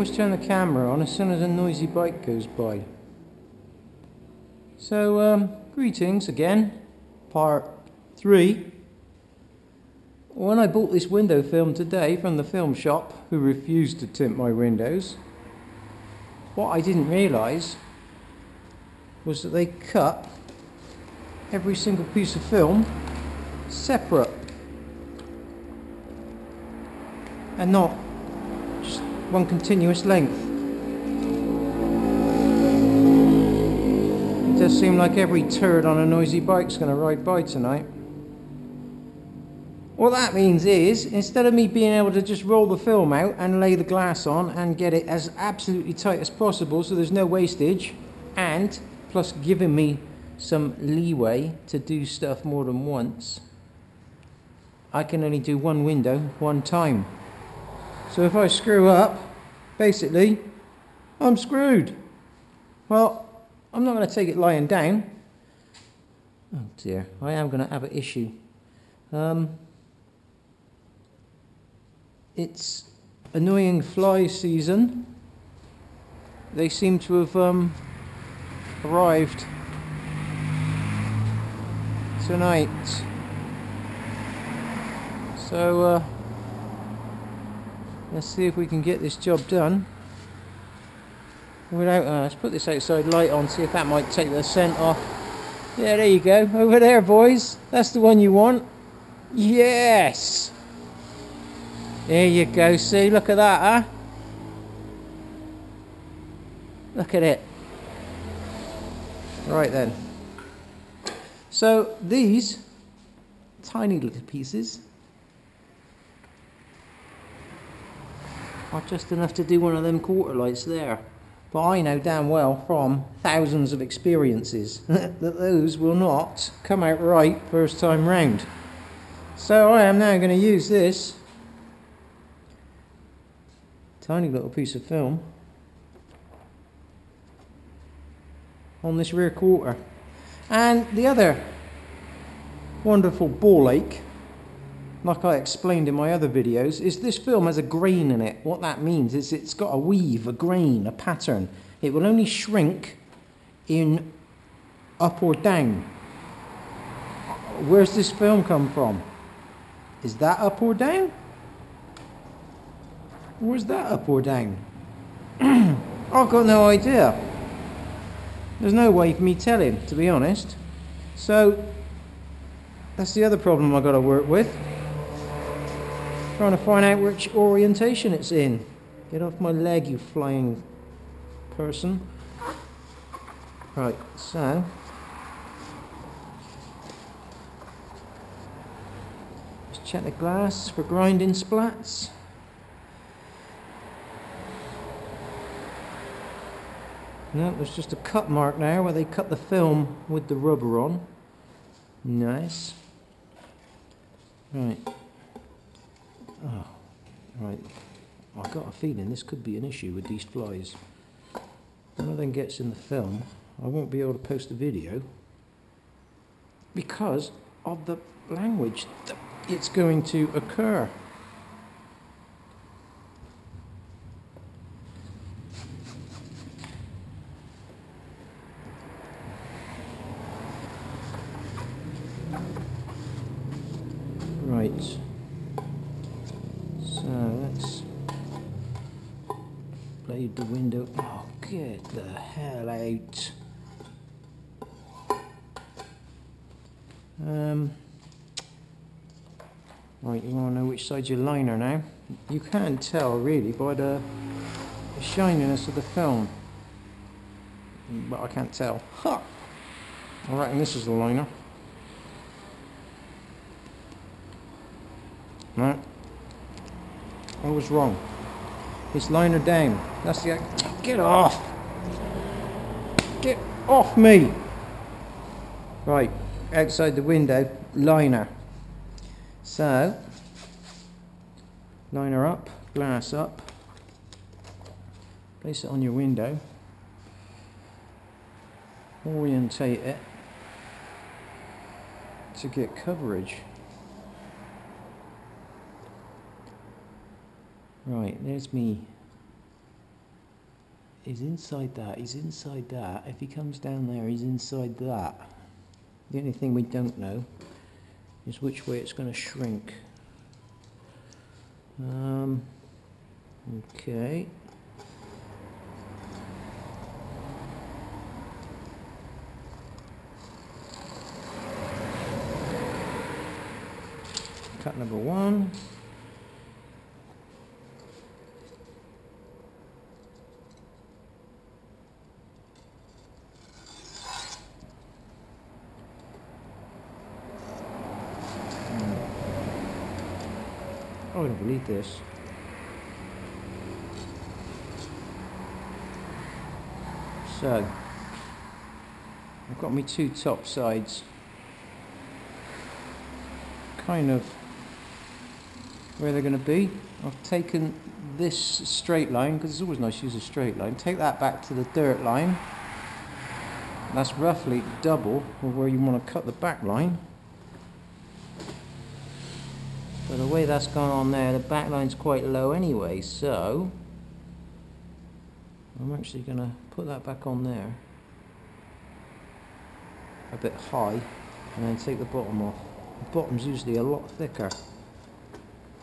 always turn the camera on as soon as a noisy bike goes by. So, um, greetings again, part three. When I bought this window film today from the film shop, who refused to tint my windows, what I didn't realise was that they cut every single piece of film separate and not one continuous length. It does seem like every turd on a noisy bike's going to ride by tonight. What that means is, instead of me being able to just roll the film out and lay the glass on and get it as absolutely tight as possible so there's no wastage, and plus giving me some leeway to do stuff more than once, I can only do one window one time. So if I screw up, basically, I'm screwed. Well, I'm not going to take it lying down. Oh dear, I am going to have an issue. Um, it's annoying fly season. They seem to have um, arrived tonight. So uh, let's see if we can get this job done. Without, uh, let's put this outside light on, see if that might take the scent off. Yeah, there you go. Over there, boys. That's the one you want. Yes! There you go. See, look at that, huh? Look at it. Right then. So these tiny little pieces are just enough to do one of them quarter lights there. But I know damn well from thousands of experiences that those will not come out right first time round. So I am now going to use this tiny little piece of film on this rear quarter. And the other wonderful ball ache, like I explained in my other videos, is this film has a grain in it. What that means is it's got a weave, a grain, a pattern. It will only shrink in up or down. Where's this film come from? Is that up or down? Where's that up or down? I've got no idea. There's no way for me telling, to be honest. So, that's the other problem I've got to work with. Trying to find out which orientation it's in. Get off my leg, you flying person. Right, so... Just check the glass for grinding splats. No, there's just a cut mark there where they cut the film with the rubber on. Nice. Right. Oh, right. I've got a feeling this could be an issue with these flies. When it then gets in the film, I won't be able to post a video because of the language that it's going to occur. Right. So let's the window. Oh, get the hell out. Um, right, you want to know which side's your liner now? You can tell really by the, the shininess of the film. But I can't tell. Ha! I reckon this is the liner. No. I was wrong. It's liner down. That's the... Get off! Get off me! Right, outside the window, liner. So, liner up, glass up. Place it on your window. Orientate it to get coverage. Right, there's me He's inside that. He's inside that. If he comes down there, he's inside that. The only thing we don't know is which way it's going to shrink. Um, okay. Cut number one. I don't believe this. So, I've got my two top sides kind of where they're going to be. I've taken this straight line, because it's always nice to use a straight line, take that back to the dirt line. That's roughly double of where you want to cut the back line. But the way that's gone on there, the back line's quite low anyway, so I'm actually going to put that back on there a bit high and then take the bottom off. The bottom's usually a lot thicker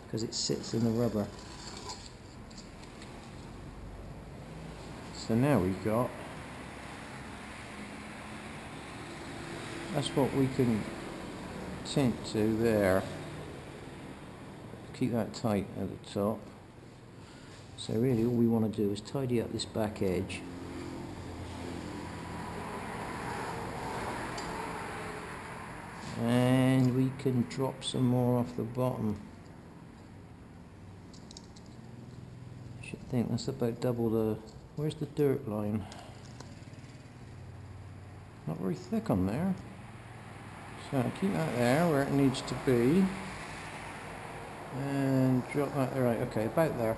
because it sits in the rubber. So now we've got that's what we can tint to there keep that tight at the top. So really all we want to do is tidy up this back edge. And we can drop some more off the bottom. Should think that's about double the where's the dirt line? Not very thick on there. So keep that there where it needs to be and drop that right okay about there.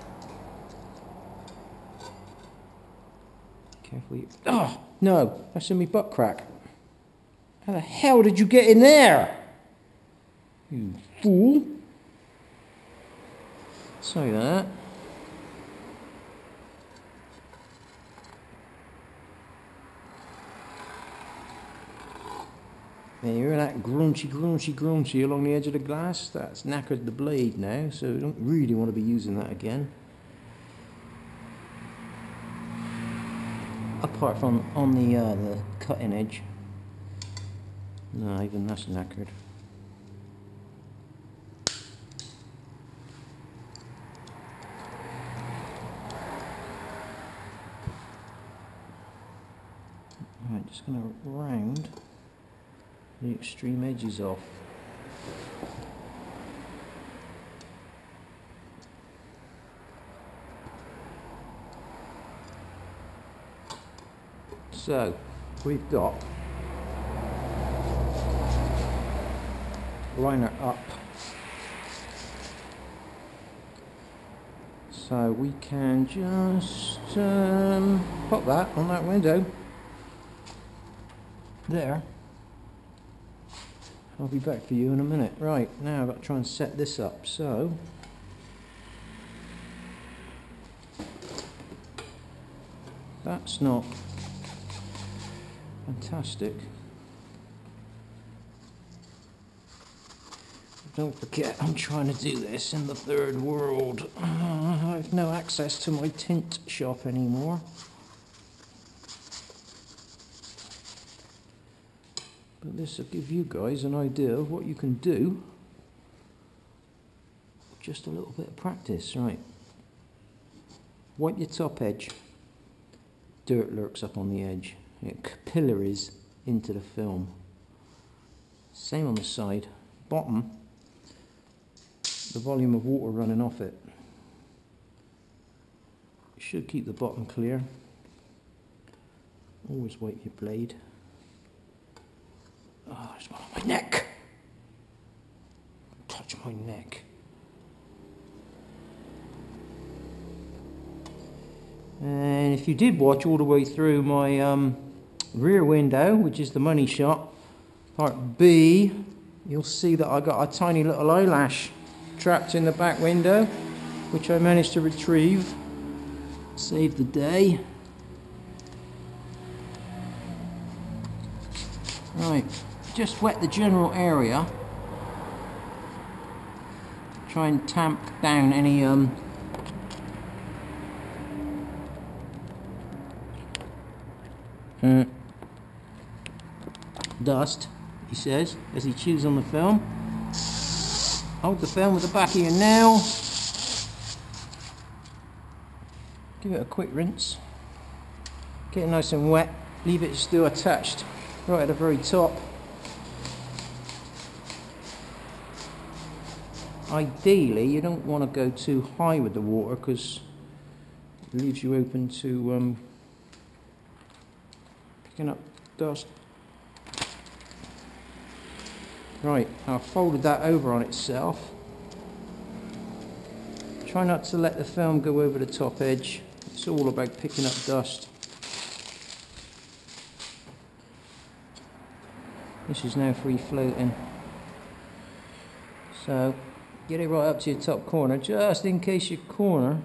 Carefully oh no that's in my butt crack. How the hell did you get in there? You fool. Sorry that Now you hear that grunchy, grunchy, grunchy along the edge of the glass? That's knackered the blade now, so we don't really want to be using that again. Apart from on the, uh, the cutting edge. No, even that's knackered. Right, just going to round the extreme edges off. So we've got liner up. So we can just um, pop that on that window there. I'll be back for you in a minute. Right, now I've got to try and set this up. So, that's not fantastic. Don't forget, I'm trying to do this in the third world. Uh, I have no access to my tint shop anymore. But this will give you guys an idea of what you can do. Just a little bit of practice, right. Wipe your top edge. Dirt lurks up on the edge. It capillaries into the film. Same on the side. Bottom, the volume of water running off it. Should keep the bottom clear. Always wipe your blade. Oh, there's one on my neck. Touch my neck. And if you did watch all the way through my um, rear window, which is the money shot, part B, you'll see that I got a tiny little eyelash trapped in the back window, which I managed to retrieve. Save the day. Right just wet the general area. Try and tamp down any um, uh, dust, he says, as he chews on the film. Hold the film with the back of your nail. Give it a quick rinse. Get it nice and wet. Leave it still attached right at the very top. Ideally, you don't want to go too high with the water because it leaves you open to um, picking up dust. Right, I've folded that over on itself. Try not to let the film go over the top edge. It's all about picking up dust. This is now free floating. So get it right up to your top corner, just in case your corner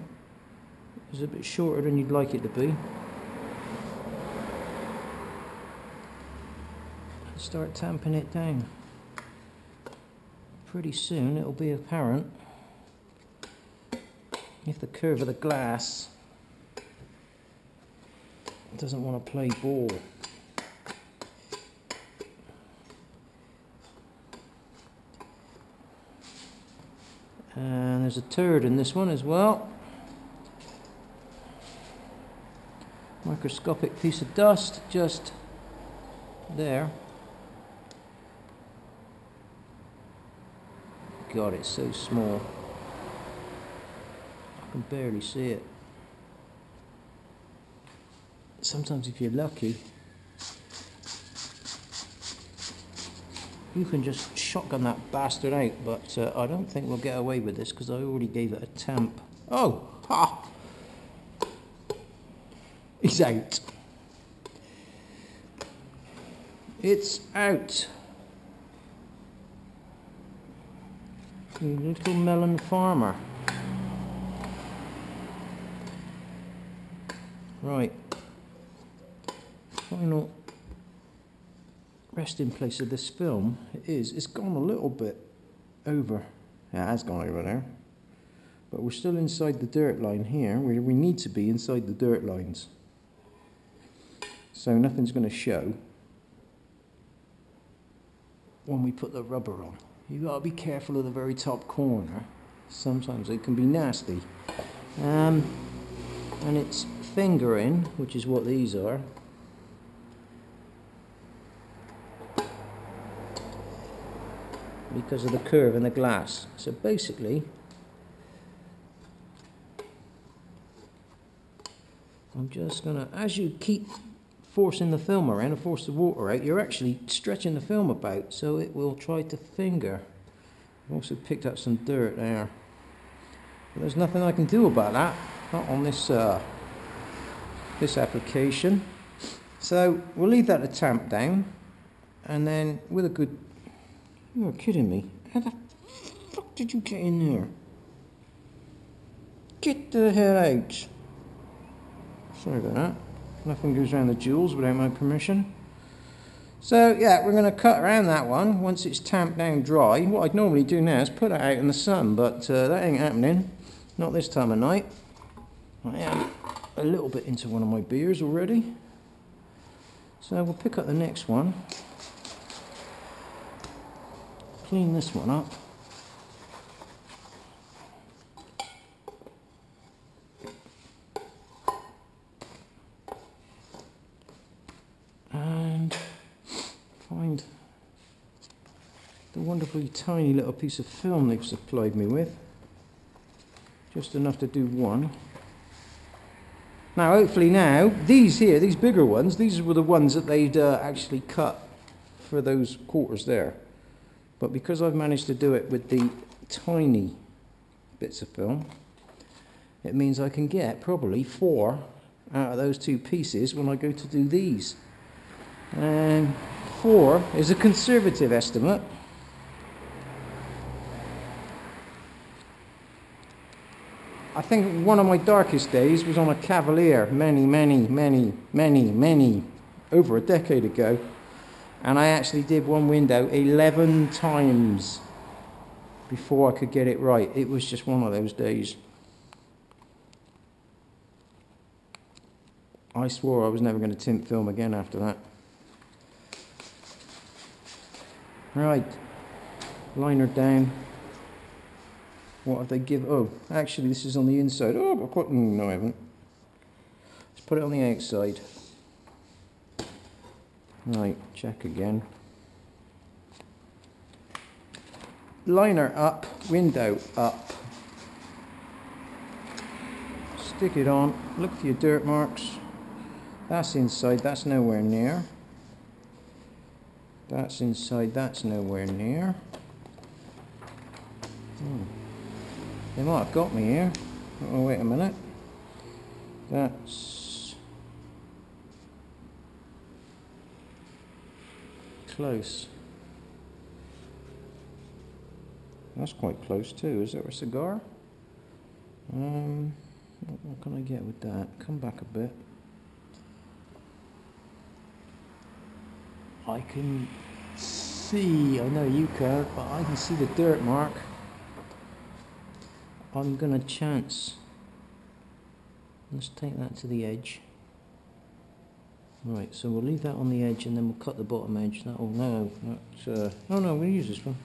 is a bit shorter than you'd like it to be. Start tamping it down. Pretty soon it'll be apparent if the curve of the glass doesn't want to play ball. And there's a turd in this one as well. Microscopic piece of dust just there. God, it's so small. I can barely see it. Sometimes if you're lucky, You can just shotgun that bastard out, but uh, I don't think we'll get away with this because I already gave it a temp. Oh! Ha! He's out. It's out. You little melon farmer. Right. Final resting place of this film is it's gone a little bit over. Yeah, it has gone over there. But we're still inside the dirt line here, where we need to be inside the dirt lines. So nothing's going to show when we put the rubber on. You've got to be careful of the very top corner. Sometimes it can be nasty. Um, and it's fingering, which is what these are, because of the curve in the glass. So basically, I'm just going to, as you keep forcing the film around and force the water out, you're actually stretching the film about so it will try to finger. I've also picked up some dirt there. But there's nothing I can do about that, not on this, uh, this application. So we'll leave that to tamp down and then with a good you're kidding me. How the fuck did you get in there? Get the hell out. Sorry about that. Nothing goes around the jewels without my permission. So yeah, we're going to cut around that one once it's tamped down dry. What I'd normally do now is put it out in the sun, but uh, that ain't happening. Not this time of night. I am a little bit into one of my beers already. So we'll pick up the next one clean this one up. And find the wonderfully tiny little piece of film they've supplied me with. Just enough to do one. Now hopefully now, these here, these bigger ones, these were the ones that they'd uh, actually cut for those quarters there. But because I've managed to do it with the tiny bits of film, it means I can get probably four out of those two pieces when I go to do these. And four is a conservative estimate. I think one of my darkest days was on a Cavalier many, many, many, many, many, over a decade ago. And I actually did one window 11 times before I could get it right. It was just one of those days. I swore I was never going to tint film again after that. Right, liner down. What have they give? Oh, actually, this is on the inside. Oh, got, no, I haven't. Let's put it on the outside. Right, check again. Liner up, window up. Stick it on, look for your dirt marks. That's inside, that's nowhere near. That's inside, that's nowhere near. Hmm. They might have got me here. Oh, wait a minute. That's close. That's quite close too. Is there a cigar? Um, what, what can I get with that? Come back a bit. I can see, I know you can't, but I can see the dirt mark. I'm gonna chance. Let's take that to the edge. Right, so we'll leave that on the edge and then we'll cut the bottom edge. That oh no, that's uh, oh no, we'll use this one.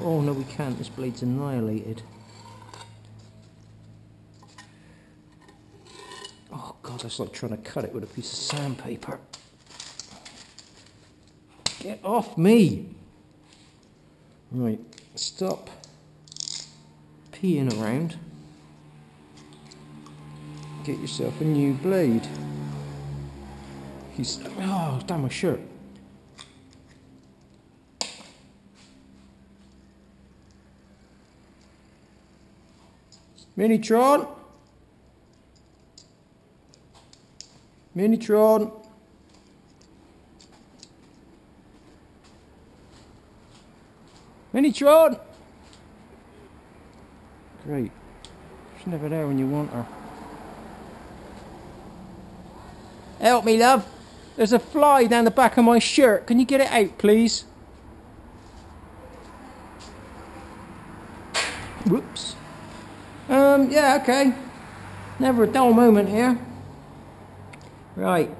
Oh no, we can't. This blade's annihilated. Oh god, that's like trying to cut it with a piece of sandpaper. Get off me! Right, stop peeing around. Get yourself a new blade. He's, oh, damn my shirt. Minitron! Minitron. Minitron! Great. She's never there when you want her. Help me, love. There's a fly down the back of my shirt. Can you get it out, please? Whoops. Um, yeah, okay. Never a dull moment here. Right.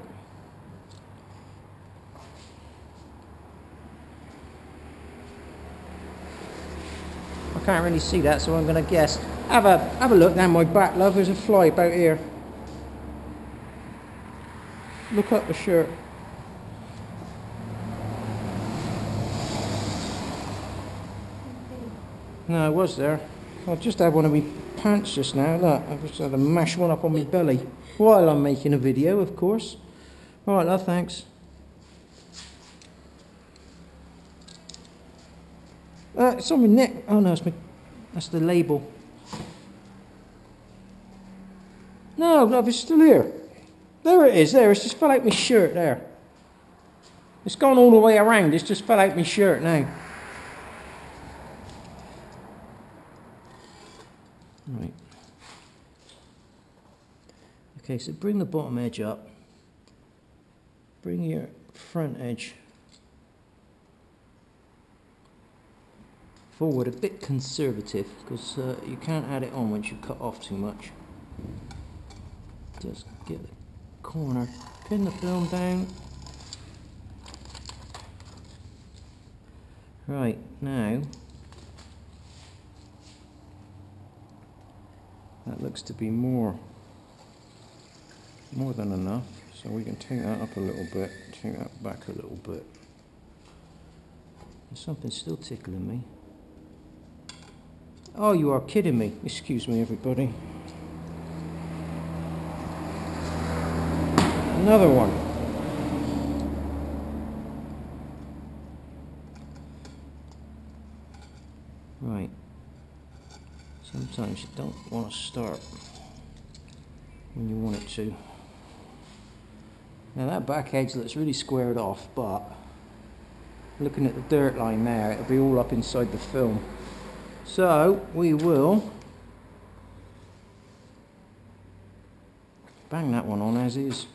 I can't really see that, so I'm going to guess. Have a have a look down my back, love. There's a fly about here. Look up the shirt. No, I was there. I just had one of my pants just now. Look, I just had to mash one up on my belly. While I'm making a video, of course. Alright, love, thanks. Uh, it's on my neck. Oh no, it's my, that's the label. No, love, it's still here. There it is, there. It's just fell out my shirt there. It's gone all the way around. It's just fell out my shirt now. Right. Okay, so bring the bottom edge up. Bring your front edge forward a bit conservative because uh, you can't add it on once you cut off too much. Just get the corner, pin the film down. Right, now that looks to be more more than enough so we can take that up a little bit take that back a little bit. There's something still tickling me. Oh you are kidding me. Excuse me everybody another one right sometimes you don't want to start when you want it to now that back edge looks really squared off, but looking at the dirt line there, it'll be all up inside the film. So we will bang that one on as is.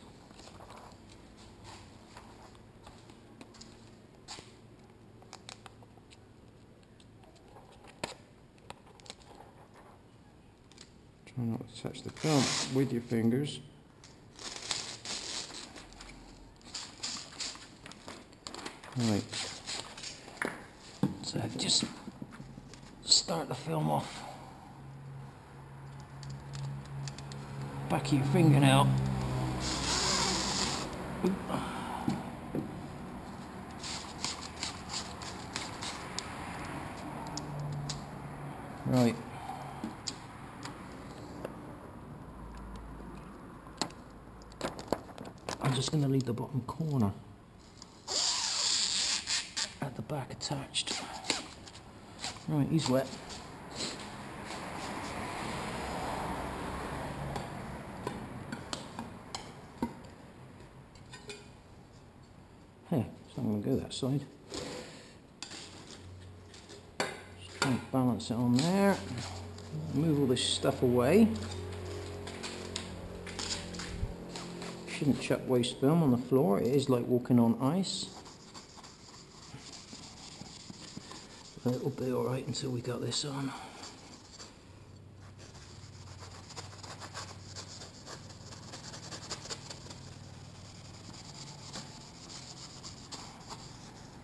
Try not to touch the film with your fingers. Right. So just start the film off. Back of your fingernail. Right. Just going to leave the bottom corner at the back attached. Right, he's wet. Hey, so I'm going to go that side. Just try and balance it on there. Move all this stuff away. Shouldn't chuck waste film on the floor, it is like walking on ice. But it'll be alright until we got this on.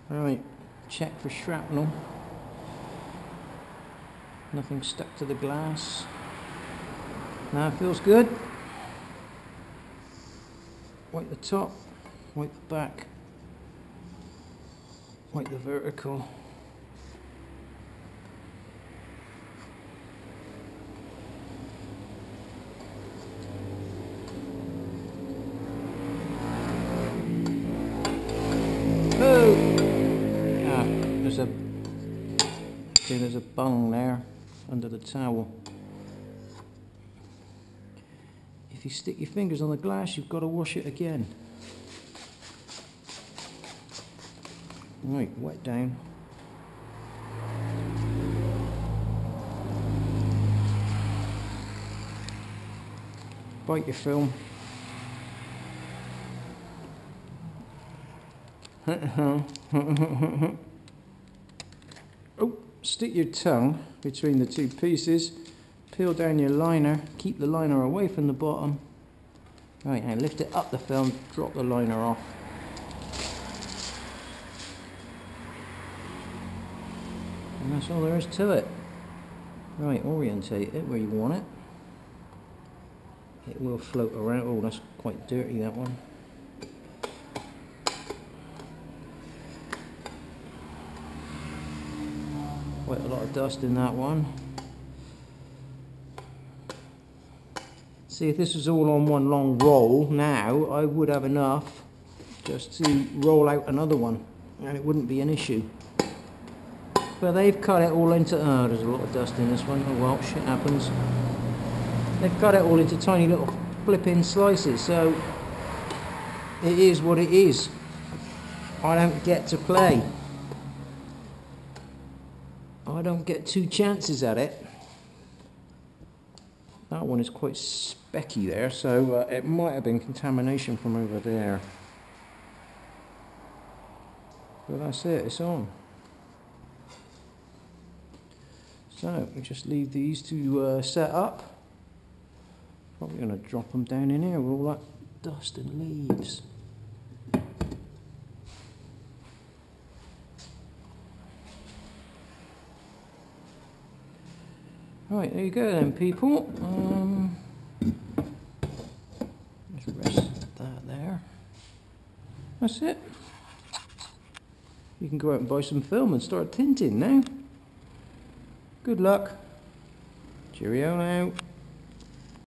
Right, check for shrapnel. Nothing stuck to the glass. Now feels good. Wipe the top, wipe the back, wipe the vertical. Oh! Ah, there's a okay, there's a bung there under the towel. If you stick your fingers on the glass, you've got to wash it again. Right, wet down. Bite your film. oh, stick your tongue between the two pieces. Peel down your liner. Keep the liner away from the bottom. Right, now lift it up the film. Drop the liner off. And that's all there is to it. Right, orientate it where you want it. It will float around. Oh, that's quite dirty, that one. Quite a lot of dust in that one. See, if this was all on one long roll now, I would have enough just to roll out another one and it wouldn't be an issue. But they've cut it all into, oh, there's a lot of dust in this one. Oh well, shit happens. They've cut it all into tiny little flipping slices, so it is what it is. I don't get to play. I don't get two chances at it. That one is quite specky there, so uh, it might have been contamination from over there. But that's it, it's on. So we just leave these to uh, set up. Probably going to drop them down in here with all that dust and leaves. Right, there you go then people. Um, just rest that there. That's it. You can go out and buy some film and start tinting now. Good luck. Cheerio now.